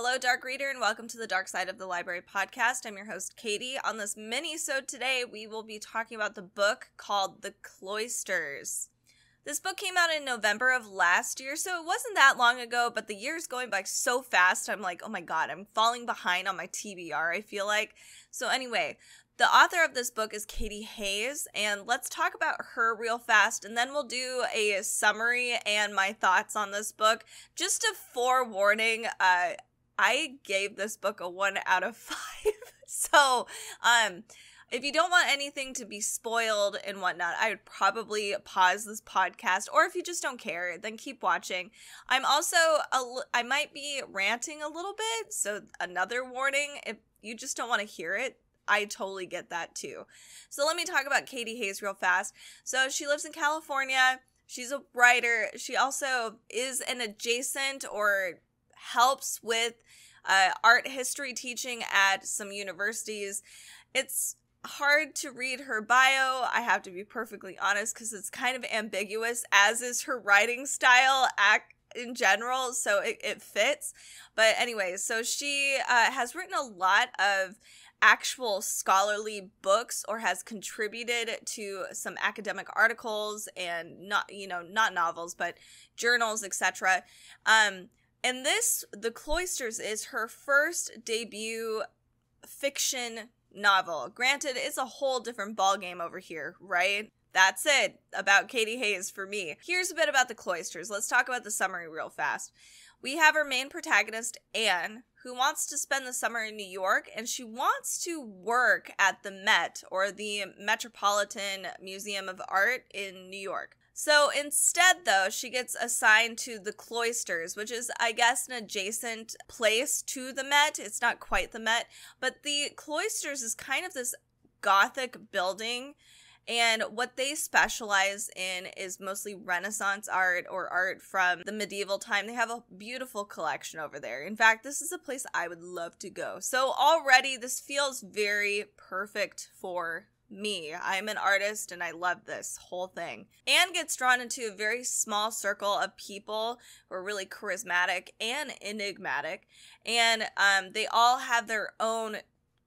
Hello, Dark Reader, and welcome to the Dark Side of the Library podcast. I'm your host, Katie. On this mini-sode today, we will be talking about the book called The Cloisters. This book came out in November of last year, so it wasn't that long ago, but the year's going by so fast. I'm like, oh my god, I'm falling behind on my TBR, I feel like. So, anyway, the author of this book is Katy Hays, and let's talk about her real fast, and then we'll do a summary and my thoughts on this book. Just a forewarning, uh, I gave this book a one out of five. so, um, if you don't want anything to be spoiled and whatnot, I would probably pause this podcast. Or if you just don't care, then keep watching. I'm also, a, I might be ranting a little bit. So, another warning if you just don't want to hear it, I totally get that too. So, let me talk about Katy Hays real fast. So, she lives in California. She's a writer. She also is an adjacent or helps with uh, art history teaching at some universities. It's hard to read her bio. I have to be perfectly honest because it's kind of ambiguous, as is her writing style. Act in general, so it, it fits. But anyway, so she uh, has written a lot of actual scholarly books or has contributed to some academic articles and not you know not novels but journals etc um and this the cloisters is her first debut fiction novel. Granted, it's a whole different ballgame over here, right? That's it about Katy Hays for me. Here's a bit about the cloisters. Let's talk about the summary real fast. We have our main protagonist, Anne, who wants to spend the summer in New York and she wants to work at the Met or the Metropolitan Museum of Art in New York. So instead, though, she gets assigned to the cloisters, which is, I guess, an adjacent place to the Met. It's not quite the Met, but the cloisters is kind of this gothic building. And what they specialize in is mostly Renaissance art or art from the medieval time. They have a beautiful collection over there. In fact, this is a place I would love to go. So already this feels very perfect for me. I'm an artist and I love this whole thing. Anne gets drawn into a very small circle of people who are really charismatic and enigmatic, and um, they all have their own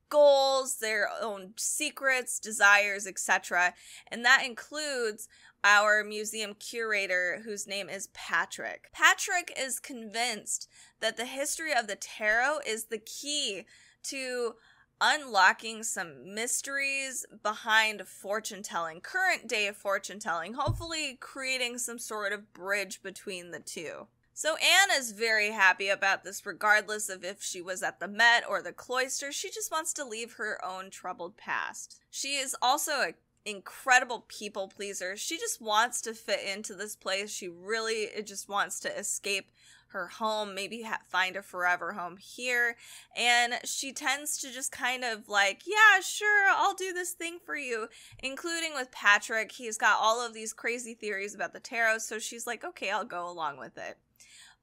goals, their own secrets, desires, etc. And that includes our museum curator, whose name is Patrick. Patrick is convinced that the history of the tarot is the key to unlocking some mysteries behind fortune telling, current day of fortune telling, hopefully creating some sort of bridge between the two. So Anne is very happy about this, regardless of if she was at the Met or the cloister. She just wants to leave her own troubled past. She is also an incredible people pleaser. She just wants to fit into this place. She really just wants to escape her home, maybe ha- find a forever home here. And she tends to just kind of like, yeah, sure, I'll do this thing for you, including with Patrick. He's got all of these crazy theories about the tarot, so she's like, okay, I'll go along with it.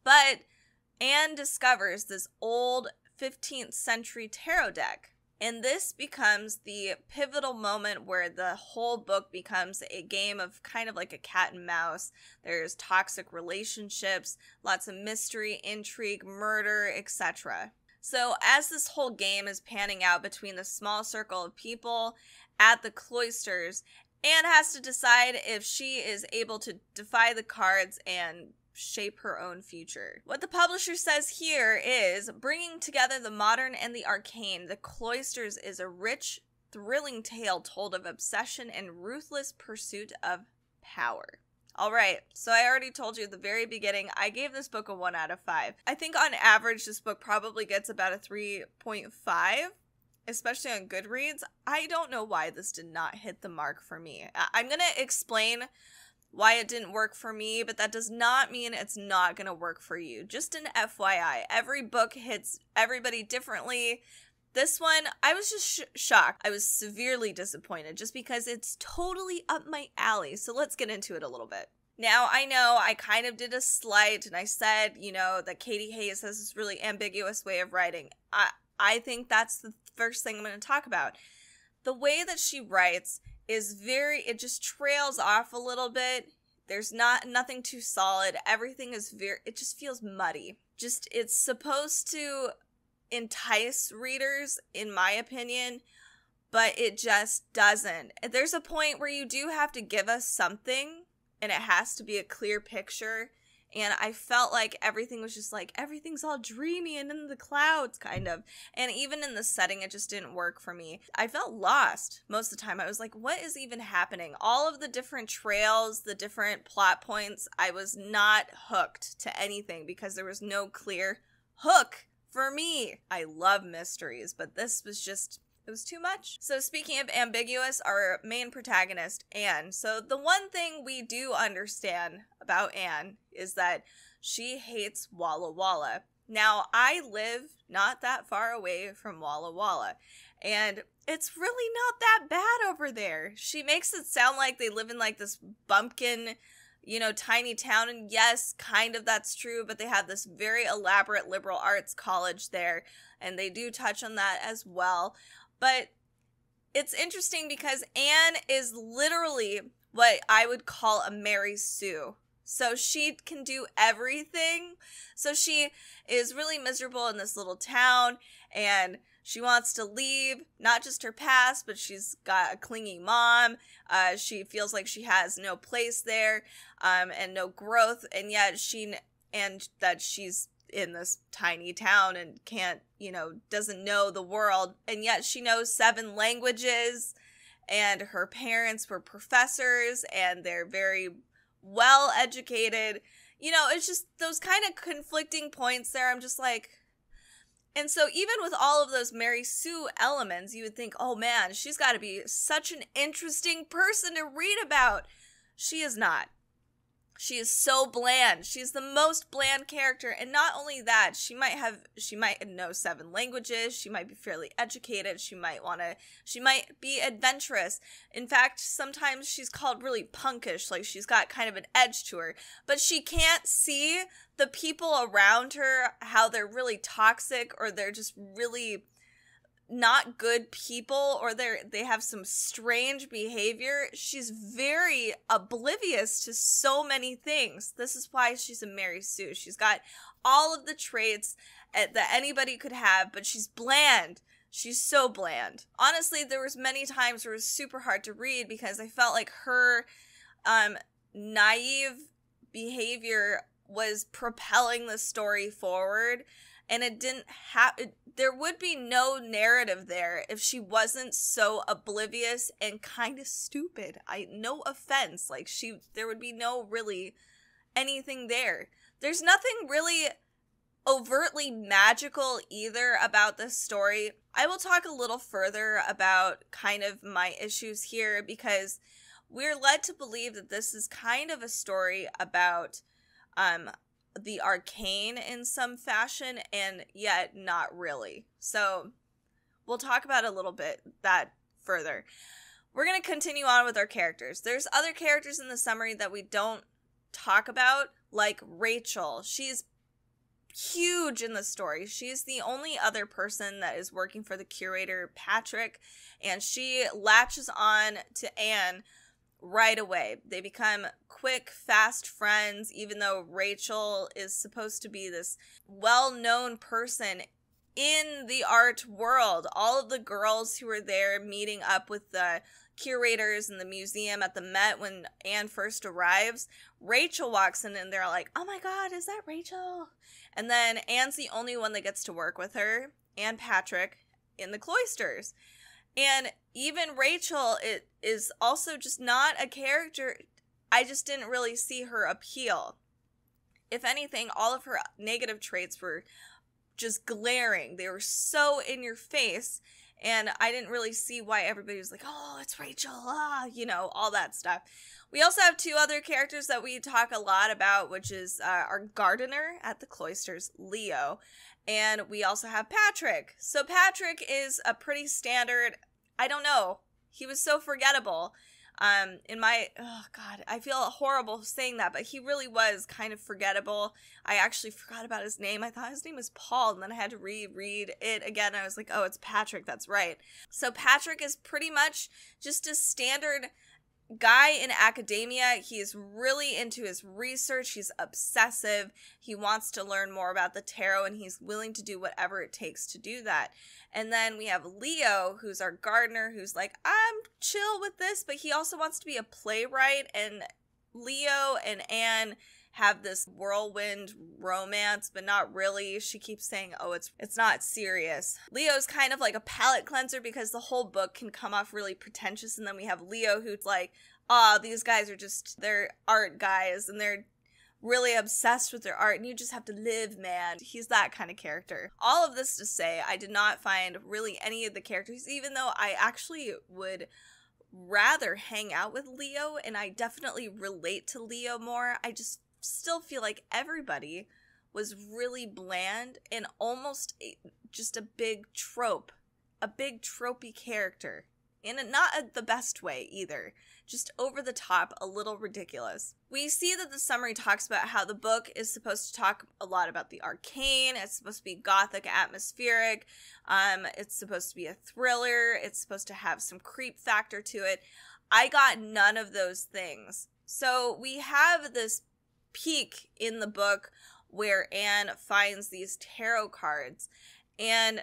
But Anne discovers this old 15th century tarot deck and this becomes the pivotal moment where the whole book becomes a game of kind of like a cat and mouse. There's toxic relationships, lots of mystery, intrigue, murder, etc. So, as this whole game is panning out between the small circle of people at the cloisters, Anne has to decide if she is able to defy the cards and shape her own future. What the publisher says here is bringing together the modern and the arcane, The Cloisters is a rich, thrilling tale told of obsession and ruthless pursuit of power. All right, so I already told you at the very beginning, I gave this book a 1 out of 5. I think on average, this book probably gets about a 3.5, especially on Goodreads. I don't know why this did not hit the mark for me. I'm going to explain why it didn't work for me, but that does not mean it's not going to work for you. Just an FYI, every book hits everybody differently. This one, I was just sh- shocked. I was severely disappointed just because it's totally up my alley. So let's get into it a little bit. Now, I know I kind of did a slight and I said, you know, that Katy Hays has this really ambiguous way of writing. I I think that's the first thing I'm going to talk about. The way that she writes is very it just trails off a little bit. There's not nothing too solid. Everything is very it just feels muddy. just it's supposed to entice readers in my opinion but it just doesn't there's a point where you do have to give us something and it has to be a clear picture and I felt like everything was just like everything's all dreamy and in the clouds kind of. And even in the setting it just didn't work for me. I felt lost most of the time. I was like what is even happening? All of the different trails, the different plot points, I was not hooked to anything because there was no clear hook for me. I love mysteries, but this was just it was too much. So, speaking of ambiguous, our main protagonist, Anne. So, the one thing we do understand about Anne is that she hates Walla Walla. Now, I live not that far away from Walla Walla, and it's really not that bad over there. She makes it sound like they live in like this bumpkin, you know, tiny town. And yes, kind of that's true, but they have this very elaborate liberal arts college there, and they do touch on that as well. But it's interesting because Anne is literally what I would call a Mary Sue. So she can do everything. So she is really miserable in this little town and she wants to leave, not just her past, but she's got a clingy mom. Uh, she feels like she has no place there um, and no growth, and yet she and that she's in this tiny town and can't, you know, doesn't know the world. And yet she knows seven languages and her parents were professors and they're very well educated. You know, it's just those kind of conflicting points there. I'm just like, and so, even with all of those Mary Sue elements, you would think, oh man, she's got to be such an interesting person to read about. She is not. She is so bland. She's the most bland character. And not only that, she might have she might know seven languages, she might be fairly educated, she might want to she might be adventurous. In fact, sometimes she's called really punkish, like she's got kind of an edge to her, but she can't see the people around her how they're really toxic or they're just really not good people or they're they have some strange behavior she's very oblivious to so many things. This is why she's a mary sue. She's got all of the traits eh, that anybody could have but she's bland. She's so bland. Honestly there was many times where it was super hard to read because i felt like her um naive behavior was propelling the story forward and it didn't have there would be no narrative there if she wasn't so oblivious and kind of stupid. I no offense like she there would be no really anything there. There's nothing really overtly magical either about this story. I will talk a little further about kind of my issues here because we're led to believe that this is kind of a story about um the arcane in some fashion and yet not really. So we'll talk about a little bit that further. We're going to continue on with our characters. There's other characters in the summary that we don't talk about like Rachel. She's huge in the story. She's the only other person that is working for the curator, Patrick, and she latches on to Anne right away. They become quick, fast friends, even though Rachel is supposed to be this well known person in the art world. All of the girls who are there meeting up with the curators in the museum at the Met when Anne first arrives, Rachel walks in and they're like, oh my god, is that Rachel? And then Anne's the only one that gets to work with her and Patrick in the cloisters. And even Rachel it is also just not a character I just didn't really see her appeal. If anything, all of her negative traits were just glaring. They were so in your face and I didn't really see why everybody was like, "Oh, it's Rachel." Ah, you know, all that stuff. We also have two other characters that we talk a lot about, which is uh, our gardener at the cloisters, Leo, and we also have Patrick. So Patrick is a pretty standard I don't know. He was so forgettable. Um, in my oh god, I feel horrible saying that, but he really was kind of forgettable. I actually forgot about his name. I thought his name was Paul, and then I had to reread it again. I was like, oh, it's Patrick. That's right. So Patrick is pretty much just a standard guy in academia. He is really into his research. He's obsessive. He wants to learn more about the tarot and he's willing to do whatever it takes to do that. And then we have Leo, who's our gardener, who's like, I'm chill with this, but he also wants to be a playwright. And Leo and Anne have this whirlwind romance, but not really. She keeps saying, "Oh, it's it's not serious." Leo's kind of like a palate cleanser because the whole book can come off really pretentious, and then we have Leo who's like, "Ah, oh, these guys are just they're art guys, and they're." really obsessed with their art and you just have to live man he's that kind of character all of this to say i did not find really any of the characters even though i actually would rather hang out with leo and i definitely relate to leo more i just still feel like everybody was really bland and almost a, just a big trope, a big tropey character. In a, not a, the best way either, just over the top, a little ridiculous. We see that the summary talks about how the book is supposed to talk a lot about the arcane. It's supposed to be gothic, atmospheric. Um, it's supposed to be a thriller. It's supposed to have some creep factor to it. I got none of those things. So we have this peak in the book where Anne finds these tarot cards. And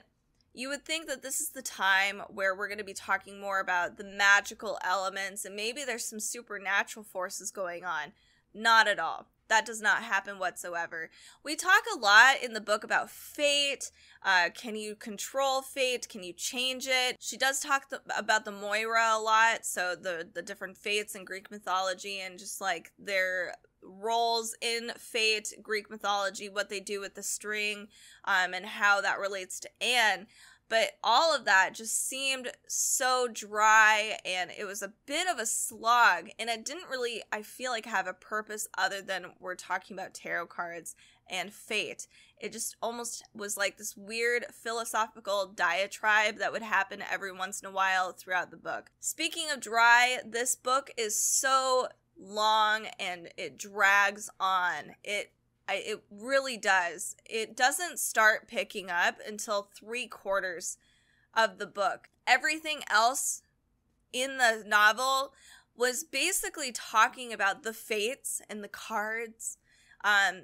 you would think that this is the time where we're going to be talking more about the magical elements and maybe there's some supernatural forces going on. Not at all. That does not happen whatsoever. We talk a lot in the book about fate. Uh, can you control fate? Can you change it? She does talk th- about the Moira a lot, so the the different fates in Greek mythology and just like their roles in fate greek mythology what they do with the string um, and how that relates to anne. But all of that just seemed so dry and it was a bit of a slog and it didn't really i feel like have a purpose other than we're talking about tarot cards and fate. It just almost was like this weird philosophical diatribe that would happen every once in a while throughout the book. Speaking of dry this book is so long and it drags on. It I, it really does. It doesn't start picking up until three quarters of the book. Everything else in the novel was basically talking about the fates and the cards, um,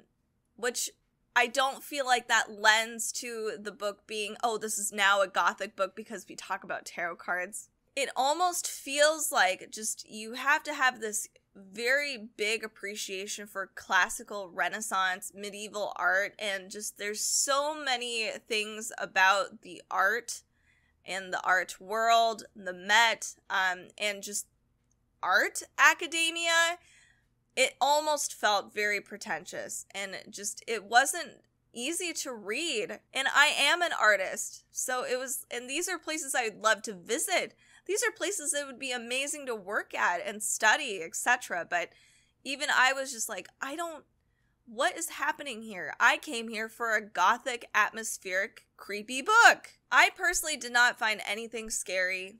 which I don't feel like that lends to the book being, oh, this is now a gothic book because we talk about tarot cards. It almost feels like just you have to have this very big appreciation for classical renaissance medieval art and just there's so many things about the art and the art world the met um, and just art academia. It almost felt very pretentious and just it wasn't easy to read. And i am an artist so it was and these are places i'd love to visit these are places that would be amazing to work at and study, etc. But even I was just like, I don't what is happening here? I came here for a gothic, atmospheric, creepy book. I personally did not find anything scary,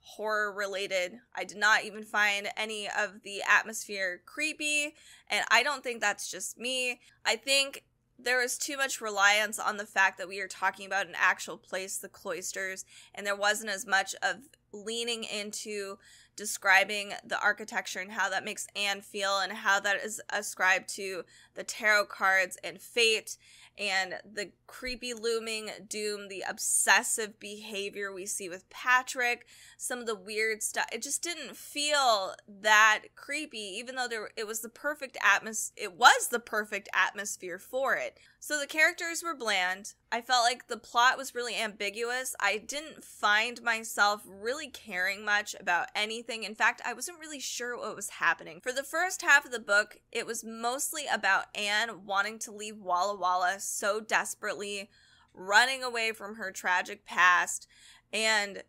horror related. I did not even find any of the atmosphere creepy, and I don't think that's just me. I think there was too much reliance on the fact that we are talking about an actual place, the cloisters, and there wasn't as much of leaning into describing the architecture and how that makes Anne feel and how that is ascribed to the tarot cards and fate and the creepy looming doom, the obsessive behavior we see with Patrick, some of the weird stuff. It just didn't feel that creepy, even though there it was the perfect atmos it was the perfect atmosphere for it. So the characters were bland. I felt like the plot was really ambiguous. I didn't find myself really caring much about anything. In fact, I wasn't really sure what was happening. For the first half of the book, it was mostly about Anne wanting to leave Walla Walla so desperately, running away from her tragic past, and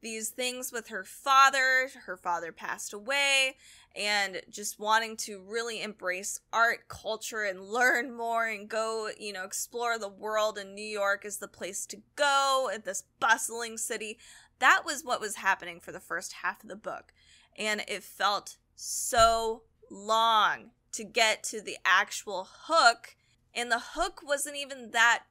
these things with her father. Her father passed away, and just wanting to really embrace art, culture, and learn more and go, you know, explore the world. And New York is the place to go at this bustling city. That was what was happening for the first half of the book. And it felt so long to get to the actual hook and the hook wasn't even that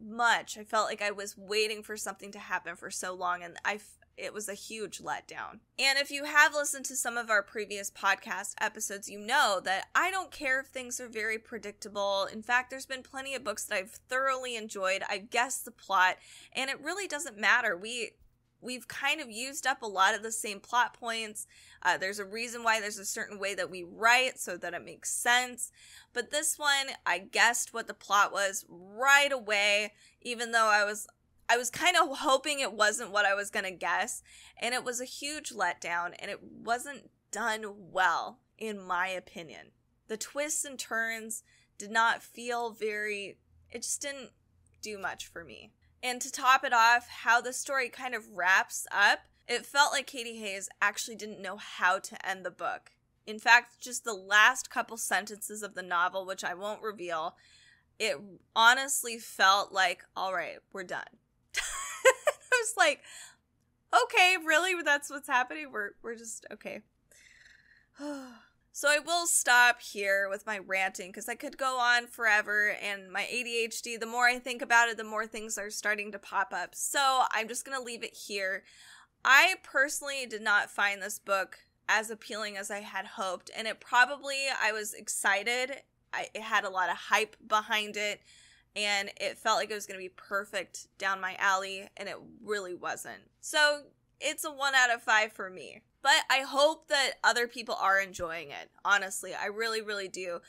much. I felt like I was waiting for something to happen for so long and I it was a huge letdown. And if you have listened to some of our previous podcast episodes, you know that I don't care if things are very predictable. In fact, there's been plenty of books that I've thoroughly enjoyed. I've guessed the plot, and it really doesn't matter. We we've kind of used up a lot of the same plot points. Uh, there's a reason why there's a certain way that we write so that it makes sense. But this one, I guessed what the plot was right away, even though I was I was kind of hoping it wasn't what I was going to guess, and it was a huge letdown, and it wasn't done well, in my opinion. The twists and turns did not feel very, it just didn't do much for me. And to top it off, how the story kind of wraps up, it felt like Katy Hays actually didn't know how to end the book. In fact, just the last couple sentences of the novel, which I won't reveal, it honestly felt like, all right, we're done Was like, okay, really? That's what's happening? We're we're just okay. so I will stop here with my ranting because I could go on forever and my ADHD, the more I think about it, the more things are starting to pop up. So I'm just gonna leave it here. I personally did not find this book as appealing as I had hoped, and it probably I was excited. I, it had a lot of hype behind it and it felt like it was going to be perfect down my alley, and it really wasn't. So it's a one out of five for me. But I hope that other people are enjoying it. Honestly, I really, really do.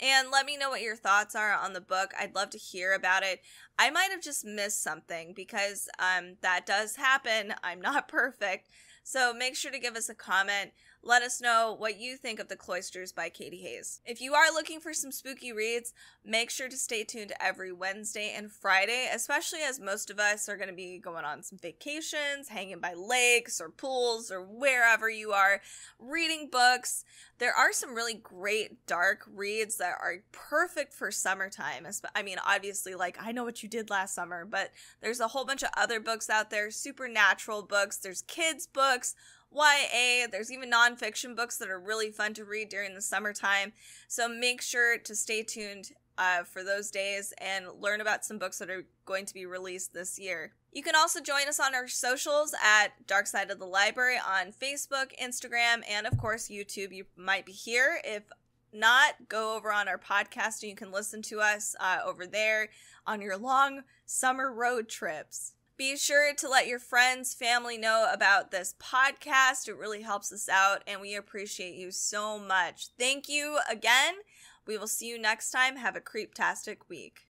And let me know what your thoughts are on the book. I'd love to hear about it. I might have just missed something because um, that does happen. I'm not perfect. So make sure to give us a comment. Let us know what you think of The Cloisters by Katy Hays. If you are looking for some spooky reads, make sure to stay tuned every Wednesday and Friday, especially as most of us are going to be going on some vacations, hanging by lakes or pools or wherever you are, reading books. There are some really great dark reads that are perfect for summertime. I mean, obviously, like I know what you did last summer, but there's a whole bunch of other books out there, supernatural books, there's kids' books YA. There's even nonfiction books that are really fun to read during the summertime. So make sure to stay tuned uh, for those days and learn about some books that are going to be released this year. You can also join us on our socials at Dark Side of the Library on Facebook, Instagram, and of course YouTube. You might be here. If not, go over on our podcast and you can listen to us uh, over there on your long summer road trips. Be sure to let your friends, family know about this podcast. It really helps us out, and we appreciate you so much. Thank you again. We will see you next time. Have a creeptastic week.